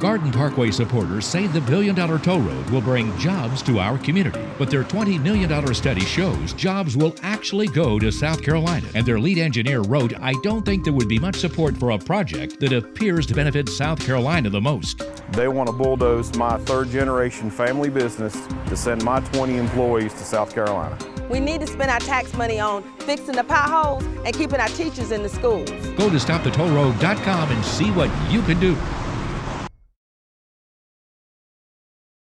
Garden Parkway supporters say the billion dollar toll road will bring jobs to our community. But their $20 million study shows jobs will actually go to South Carolina. And their lead engineer wrote, I don't think there would be much support for a project that appears to benefit South Carolina the most. They want to bulldoze my third generation family business to send my 20 employees to South Carolina. We need to spend our tax money on fixing the potholes and keeping our teachers in the schools. Go to stopthetollroad.com and see what you can do.